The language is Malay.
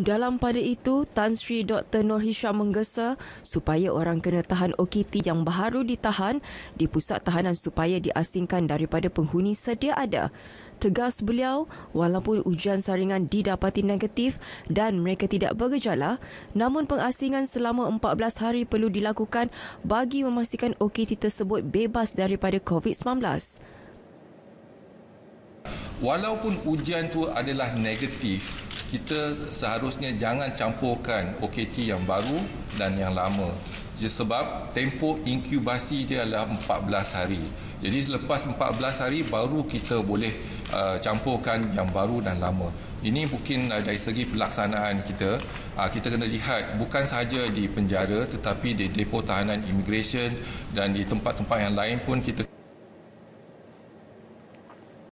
Dalam pada itu, Tan Sri Dr. Nur Hisham menggesa supaya orang kena tahan OKT yang baru ditahan di pusat tahanan supaya diasingkan daripada penghuni sedia ada. Tegas beliau, walaupun ujian saringan didapati negatif dan mereka tidak bergejala, namun pengasingan selama 14 hari perlu dilakukan bagi memastikan OKT tersebut bebas daripada COVID-19. Walaupun ujian tu adalah negatif, kita seharusnya jangan campurkan OKT yang baru dan yang lama. Sebab tempoh inkubasi dia adalah 14 hari. Jadi selepas 14 hari baru kita boleh uh, campurkan yang baru dan lama. Ini mungkin uh, dari segi pelaksanaan kita, uh, kita kena lihat bukan sahaja di penjara tetapi di depo tahanan immigration dan di tempat-tempat yang lain pun kita